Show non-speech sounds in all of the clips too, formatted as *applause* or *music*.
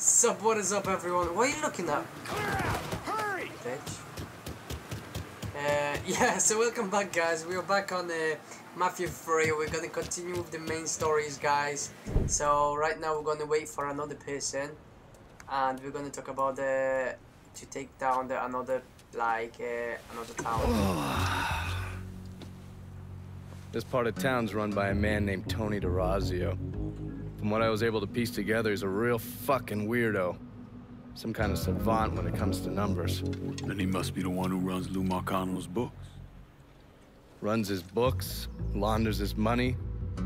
Sup, what is up everyone? What are you looking at? Hurry! Bitch. Uh, *laughs* yeah, so welcome back guys. We are back on uh, Mafia 3. We're gonna continue with the main stories guys. So right now we're gonna wait for another person. And we're gonna talk about the... to take down the another, like, uh, another town. This part of town's run by a man named Tony DeRazio. From what I was able to piece together, he's a real fucking weirdo. Some kind of savant when it comes to numbers. Then he must be the one who runs Lou Marcano's books. Runs his books, launders his money.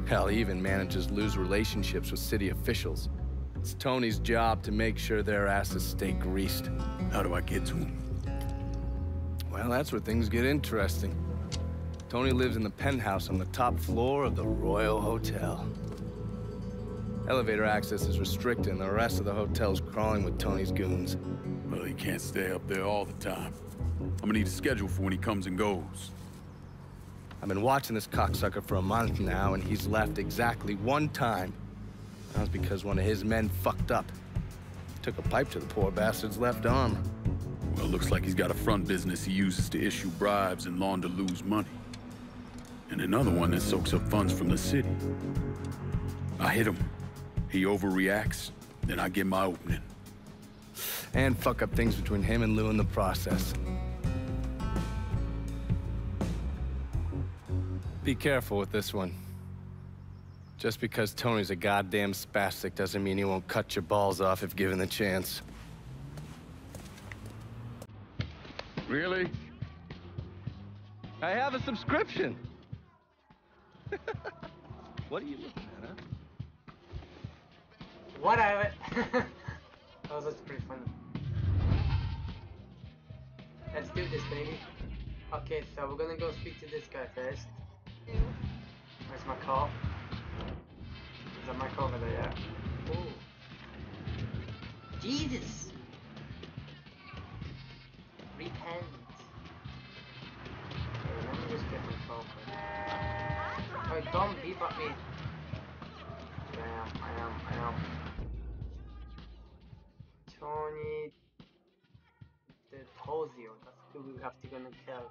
Hell, he even manages Lou's relationships with city officials. It's Tony's job to make sure their asses stay greased. How do I get to him? Well, that's where things get interesting. Tony lives in the penthouse on the top floor of the Royal Hotel. Elevator access is restricted and the rest of the hotel's crawling with Tony's goons. Well, he can't stay up there all the time. I'm gonna need a schedule for when he comes and goes. I've been watching this cocksucker for a month now, and he's left exactly one time. That was because one of his men fucked up. Took a pipe to the poor bastard's left arm. Well, looks like he's got a front business he uses to issue bribes and launder Lou's money. And another one that soaks up funds from the city. I hit him. He overreacts, then I get my opening. And fuck up things between him and Lou in the process. Be careful with this one. Just because Tony's a goddamn spastic doesn't mean he won't cut your balls off if given the chance. Really? I have a subscription. *laughs* what are you looking at, huh? Whatever. *laughs* that was pretty fun. Let's do this, baby. Okay, so we're gonna go speak to this guy first. Where's my car? Is that my car over there? Yeah. Ooh. Jesus! Repent. Okay, let me just get my car first. Don't beep at me. Yeah, I am, I am, I am, Tony the Tozio, that's who we have to gonna kill.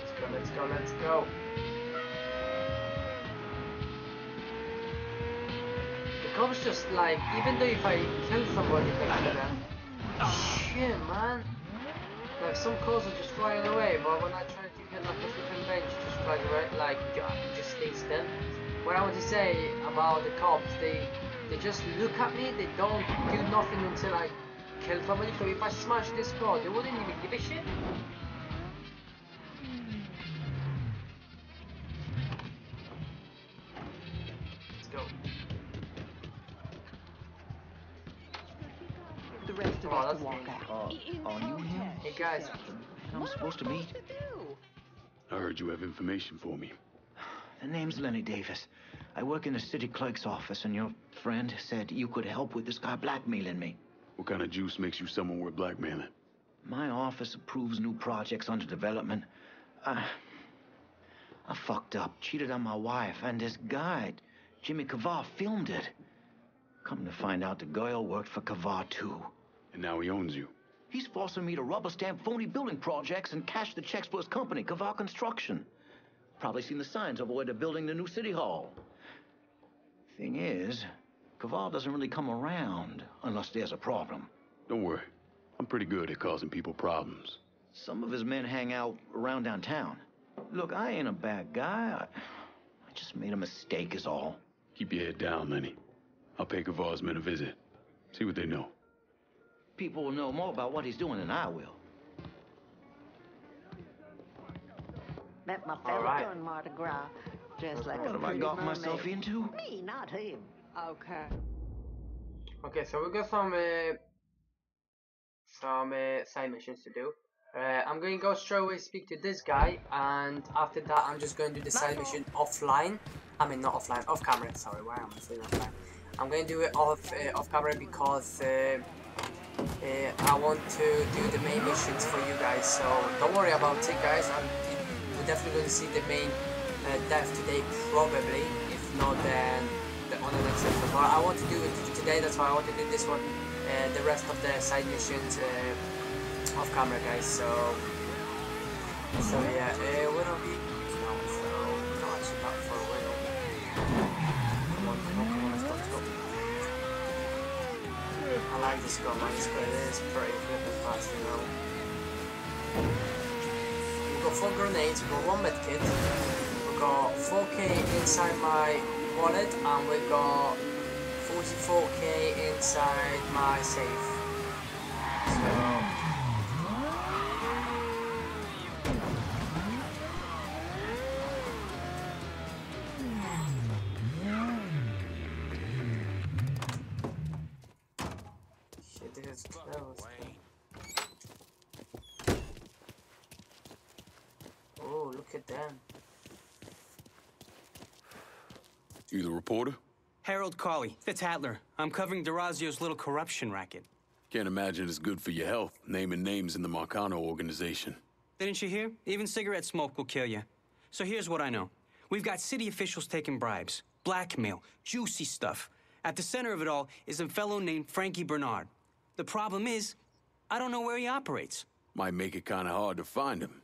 Let's go, let's go, let's go. The cops just like, even though if I kill somebody next to them, shit man. Like some calls are just flying away, but when I try bench, just like ju- just stay still. What I want to say about the cops, they they just look at me, they don't do nothing until I kill somebody. So if I smash this car, they wouldn't even give a shit. Let's go. The rest of Oh, us that's walk out. Uh, are you here? Hey guys, I'm supposed to meet. I heard you have information for me. The name's Lenny Davis. I work in the city clerk's office, and your friend said you could help with this guy blackmailing me. What kind of juice makes you someone worth blackmailing? My office approves new projects under development. I, I fucked up, cheated on my wife, and this guy, Jimmy Kavar, filmed it. Come to find out, the girl worked for Kavar too. And now he owns you. He's forcing me to rubber stamp phony building projects and cash the checks for his company, Kavar Construction. Probably seen the signs over where they're building the new city hall. Thing is, Kavar doesn't really come around unless there's a problem. Don't worry. I'm pretty good at causing people problems. Some of his men hang out around downtown. Look, I ain't a bad guy. I, I just made a mistake, is all. Keep your head down, Lenny. I'll pay Kavar's men a visit. See what they know. People will know more about what he's doing than I will. Met my fella right. during Mardi Gras, dressed like What a have I pretty got mermaid. myself into? Me, not him. Okay. Okay, so we've got some uh, some uh, side missions to do. Uh, I'm going to go straight away speak to this guy, and after that, I'm just going to do the side mission offline. I mean, not offline, off camera. Sorry, why am I saying offline? I'm going to do it off uh, off camera because uh, I want to do the main missions for you guys. So don't worry about it, guys. I'm, we're definitely going to see the main uh, death today, probably. If not, then the, on the next episode. But I want to do it today. That's why I want to do this one. Uh, the rest of the side missions uh, off camera, guys. So, so yeah, uh, where are we? Like this gun, man. This gun is pretty flippin' fast, you know. We've got four grenades, we've got one medkit, we've got 4k inside my wallet, and we've got 44k inside my safe. Harold Cawley, Fitzhatler. I'm covering DeRazio's little corruption racket. Can't imagine it's good for your health, naming names in the Marcano organization. Didn't you hear? Even cigarette smoke will kill you. So here's what I know. We've got city officials taking bribes, blackmail, juicy stuff. At the center of it all is a fellow named Frankie Bernard. The problem is, I don't know where he operates. Might make it kind of hard to find him.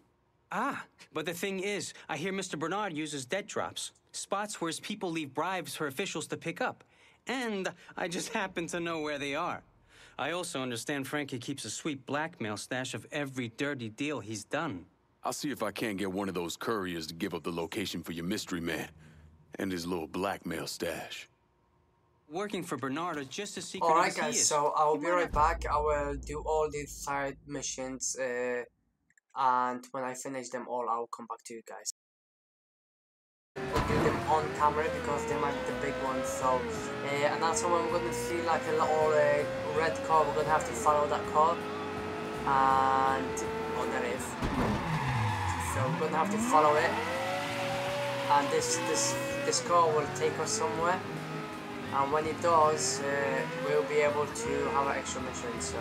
Ah, but the thing is, I hear Mr. Bernard uses dead drops, spots where his people leave bribes for officials to pick up. And I just happen to know where they are. I also understand Frankie keeps a sweet blackmail stash of every dirty deal he's done. I'll see if I can't get one of those couriers to give up the location for your mystery man and his little blackmail stash. Working for Bernard are just as secret Alright as he guys, is. so I'll You be right back. I will do all these side missions uh, and when I finish them all I'll come back to you guys. On camera because they might be the big ones so uh, and that's when we're gonna see like a little uh, red car we're gonna have to follow that car and oh there it is. So we're gonna have to follow it and this this this car will take us somewhere and when it does, uh, we'll be able to have an extra mission. So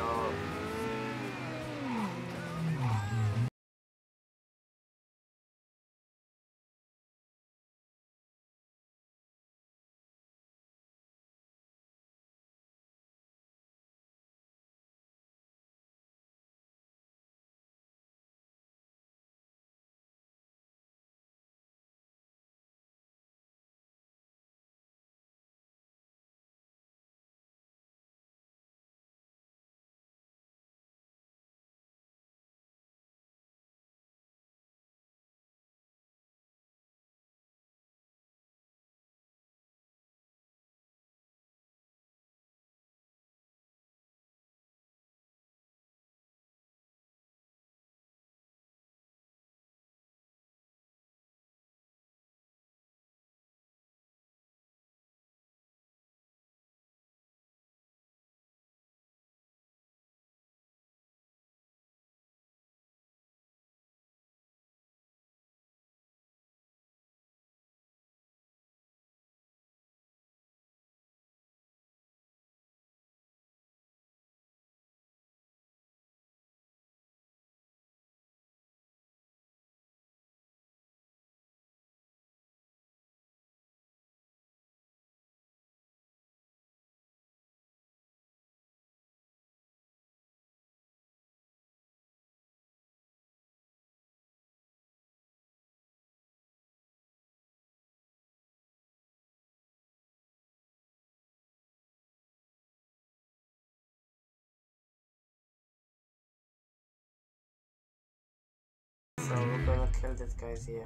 kill these guys here.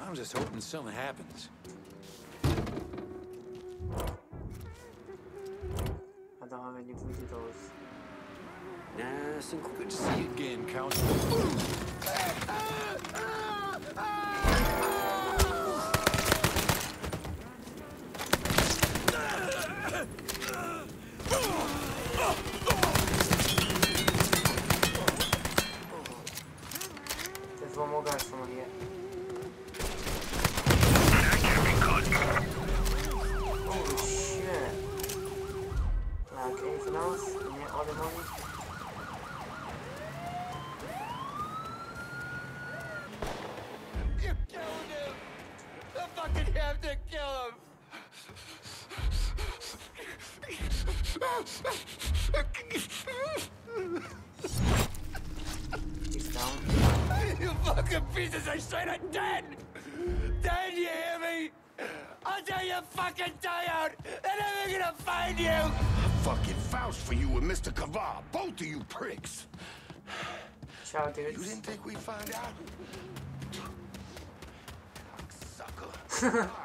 I'm just hoping something happens. I don't have any videos. Nice and good to see you again, Counselor. *laughs* Ah, ah, ah. I'll tell you fucking die out! They're never gonna find you! Fucking Faust for you and Mr. Kavar, both of you pricks. Ciao, You didn't think we'd find out? Sucker. *laughs*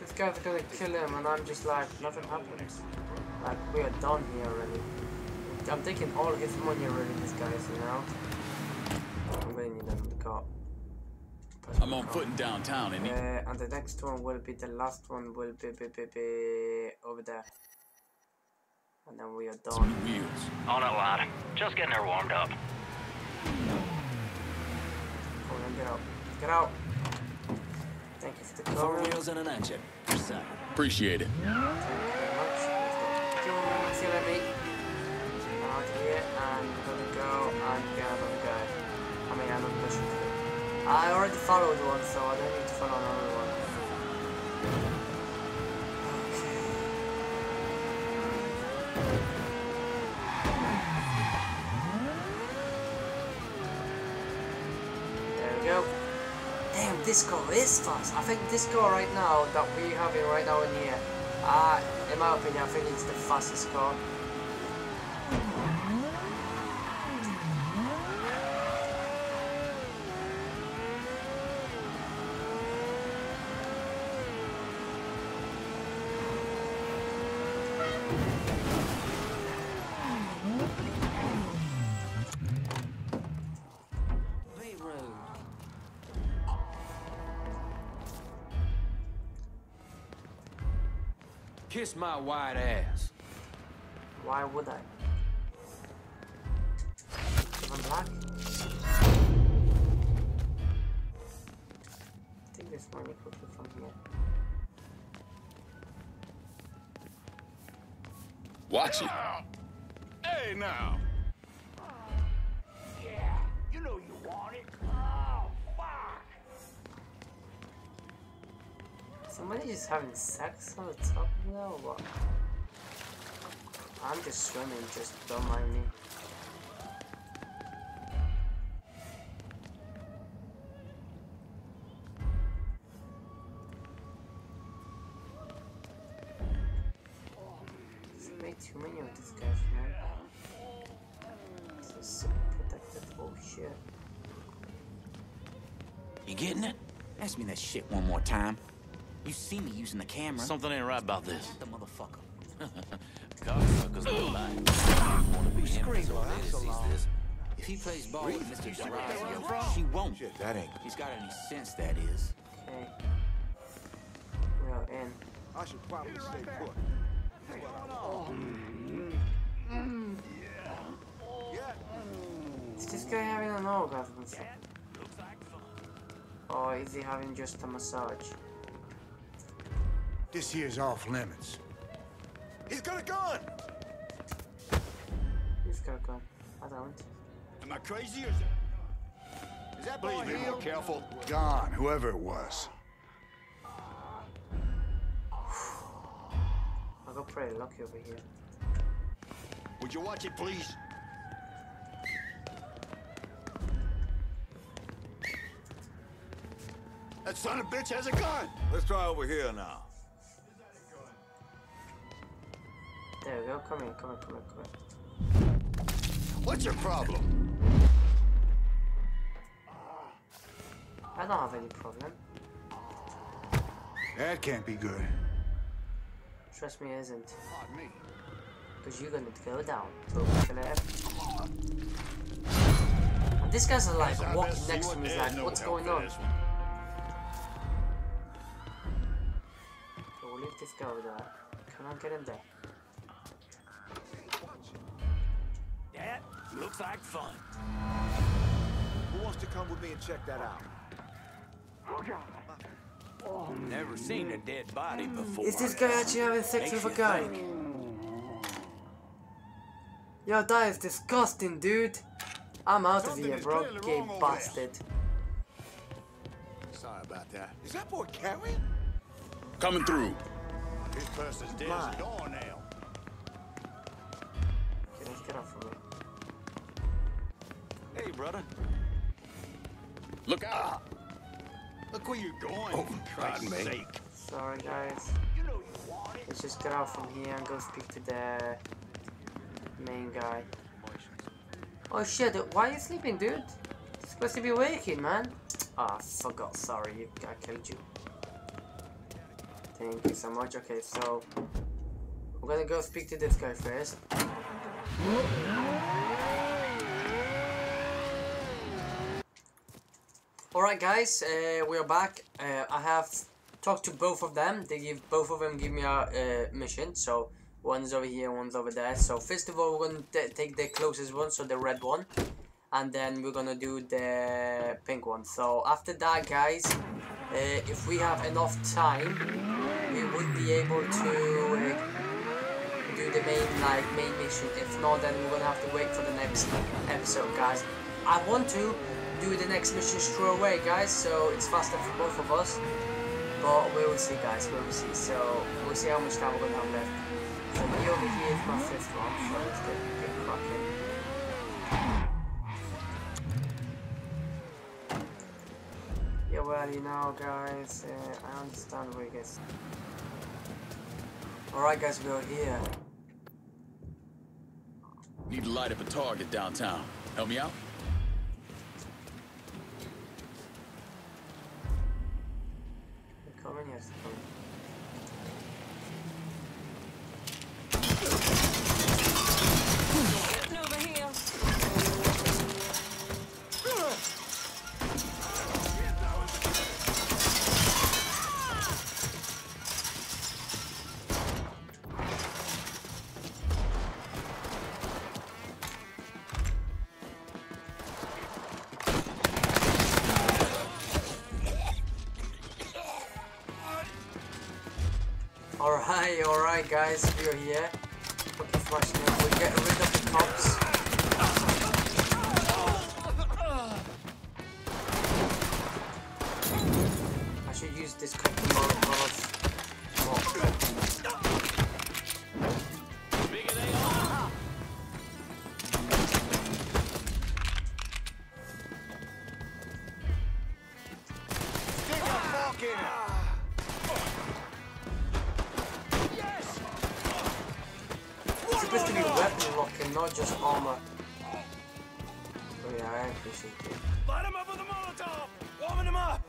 This guy's gonna kill him, and I'm just like, nothing happens. Like, we are done here already. I'm taking all his money already, these guys, you know? I'm gonna need another car. I'm on foot in downtown, and Uh, and the next one will be, the last one will be, be, be, be over there. And then we are done. new wheels. On it, lad. Just getting her warmed up. Come on, get out. Get out! Thank you for the Four wheels and an engine. Percent. Appreciate it. Thank you very much. Let's go. See you later, mate. Out here, and we're gonna go and get another guy. I mean, another mission to do. I already followed one, so I don't need to follow another one. There we go. Damn, this car is fast. I think this car right now that we having right now in here, uh, in my opinion, I think it's the fastest car. Kiss my white ass. Why would I? I'm black? I think there's money quickly from here. Watch it. Hey now. Somebody just having sex on the top of there or what? I'm just swimming, just don't mind me. Make too many of these guys, man. This is protected. You getting it? Ask me that shit one more time. You see me using the camera. Something ain't right about this. The motherfucker. *laughs* Cocksuckers don't lie. You wanna be him, screamed like later so long? this. If he plays ball with Mr. DeRazio, she won't. Shit, that ain't. He's got any sense, that is. Okay. We are in. I should probably stay put. Mm-hmm. Is this guy having an orgasm? or something? Or is he having just a massage? This here's off limits. He's got a gun! He's got a gun. I don't. Am I crazy or is that... Is that Please be more careful. Gone, whoever it was. *sighs* I got pretty lucky over here. Would you watch it, please? That son of a bitch has a gun! Let's try over here now. Come in, come in, come in, come in. What's your problem? I don't have any problem. That can't be good. Trust me, it isn't. Because you're gonna go down. To. And these guys alive, like walking next to me, there's like, what's going on? this. We'll leave this guy over there. Can I get in there? Looks like fun. Who wants to come with me and check that out? Never seen a dead body mm. before. Is this guy actually having sex Makes with a guy? think. Yo, that is disgusting, dude. I'm out of here, bro. clearly Gay wrong over bastard. Sorry about that. Is that boy carrying? Coming through. This person's dead as a Hey, brother. Look out! Look where you're going. Oh, for Christ's pardon sake. Sorry, guys. Let's just get out from here and go speak to the main guy. Oh shit, why are you sleeping, dude? You're supposed to be waking, man. Ah, I forgot, sorry, I killed you. Thank you so much. Okay, so we're gonna go speak to this guy first. Alright guys, uh, we're back. Uh, I have talked to both of them. They give both of them give me a uh, mission. So one's over here, one's over there. So first of all, we're gonna take the closest one, so the red one, and then we're gonna do the pink one. So after that, guys, uh, if we have enough time, we would be able to uh, do the main like main mission. If not, then we're gonna have to wait for the next episode, guys. I want to do the next mission straight away, guys. So it's faster for both of us. But we will see, guys. We will see. So we'll see how much time we're gonna have left. So me over here is my fifth one. So let's get, get cracking. Yeah, well, you know, guys, uh, I understand where you guys. Alright, guys, we're here. Need to light up a target downtown. Help me out? They're coming, Alright, guys, we're here. Just armor. Oh yeah, I appreciate it. Light him up with a Molotov! Warming him up!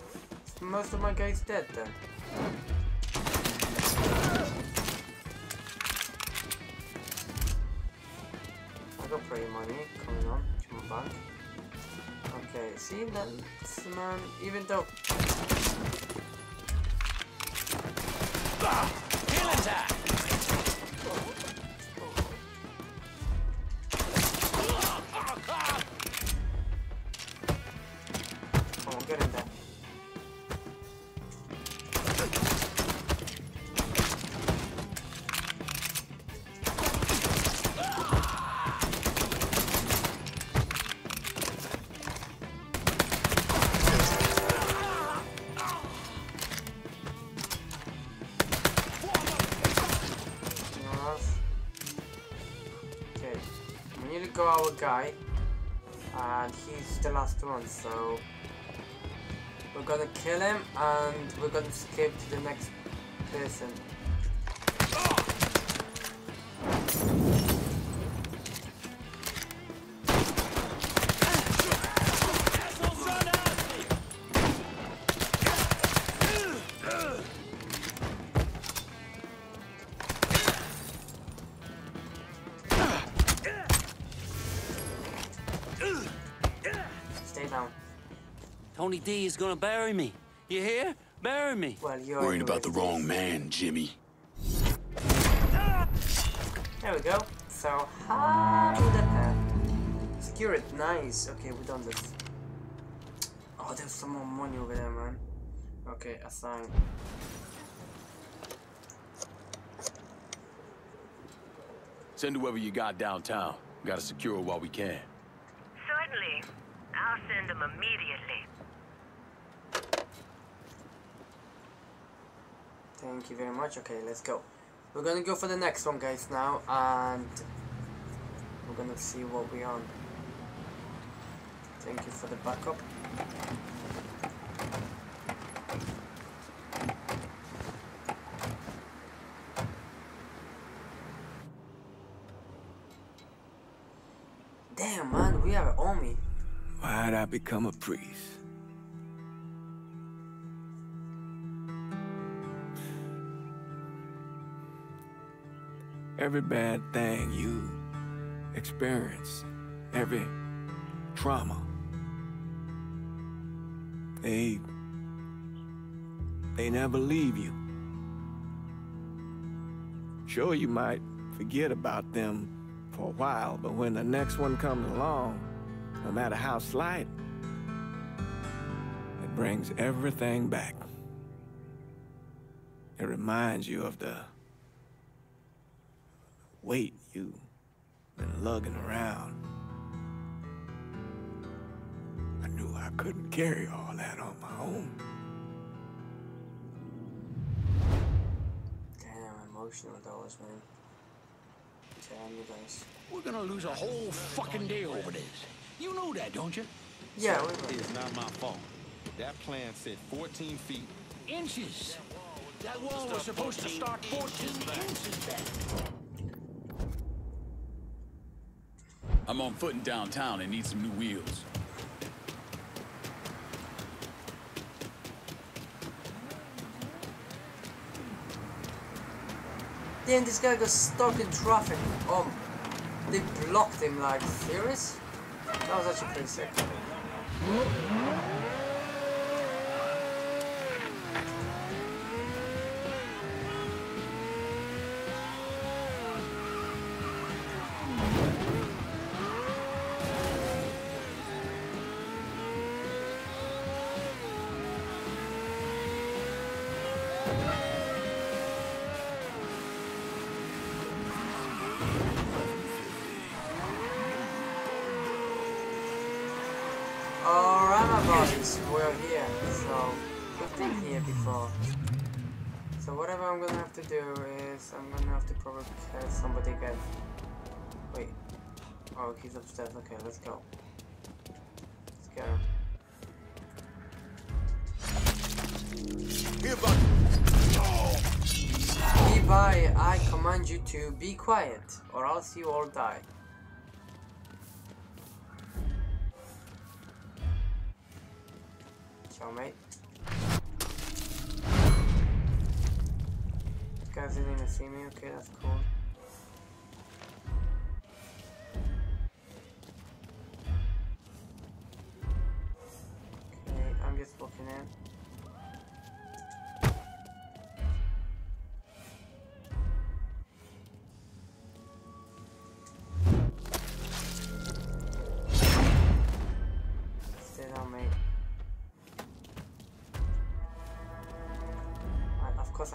Most of my guys dead then. I got pretty money coming on to my bank. Okay, see that man, even though Killing time! Come guy, and he's the last one, so we're gonna kill him and we're gonna skip to the next person. Stay Tony D is gonna bury me. You hear? Bury me. Well, you're Worrying about the wrong man, Jimmy. There we go. So, how do that? Secure it. Nice. Okay, we done this. Oh, there's some more money over there, man. Okay, assign. Send whoever you got downtown. Gotta secure it while we can. Certainly. I'll send them immediately. Thank you very much. Okay, let's go. We're gonna go for the next one, guys, now, and we're gonna see what we're on. Thank you for the backup. Damn man, we are army. Why'd I become a priest? Every bad thing you experience, every trauma, they they never leave you. Sure, you might forget about them for a while, but when the next one comes along, no matter how slight, it brings everything back. It reminds you of the weight you've been lugging around. I knew I couldn't carry all that on my own. Damn emotional those man. Damn you guys. We're gonna lose a whole fucking day over this. You know that, don't you? Yeah, we It's not my fault. That plan said 14 feet. Inches. That wall was supposed to start 14 inches back. I'm on foot in downtown and need some new wheels. Damn, this guy got stuck in traffic. Oh, they blocked him like serious. That was actually pretty sick. We're here. So, we've been here before. So whatever I'm gonna have to do is, I'm gonna have to probably kill somebody again. Wait. Oh, he's upstairs. Okay, let's go. Let's him. Levi, I command you to be quiet, or else you all die. Mate. These guys didn't even see me. Okay, that's cool.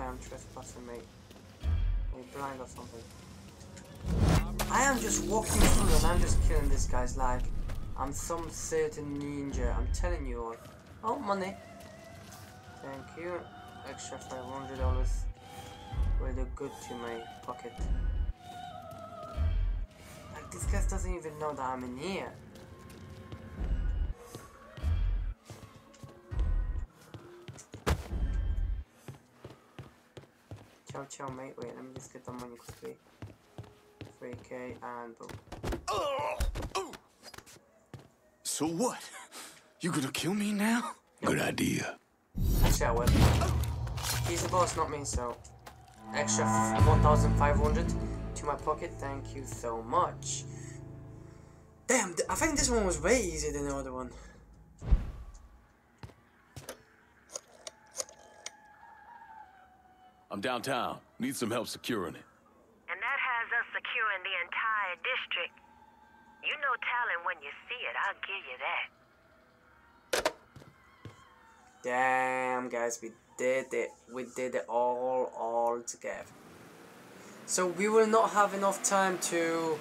Am trespassing, mate. Are you blind or something? I am just walking through and I'm just killing this guy's leg. I'm some certain ninja, I'm telling you all. Oh, money. Thank you. Extra $500 will do good to my pocket. Like, this guy doesn't even know that I'm in here. Ciao, ciao, mate. Wait, let me just get the money quickly. 3k and boom. So what? You gonna kill me now? Good idea. Actually, I will. He's the boss, not me, so. Extra 1,500 to my pocket. Thank you so much. Damn, th- I think this one was way easier than the other one. I'm downtown. Need some help securing it. And that has us securing the entire district. You know talent when you see it, I'll give you that. Damn, guys, we did it. We did it all, all together. So we will not have enough time to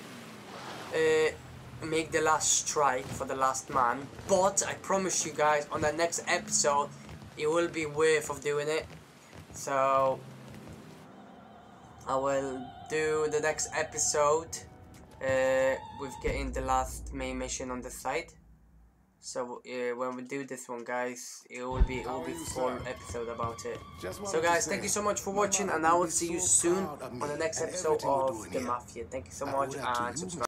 uh, make the last strike for the last man. But I promise you guys, on the next episode, it will be worth of doing it. So I will do the next episode uh, with getting the last main mission on the side. So uh, when we do this one, guys, it will be it will be full episode about it. So guys, thank you so much for watching, and I will see you soon on the next episode of the Mafia. Thank you so much, and subscribe.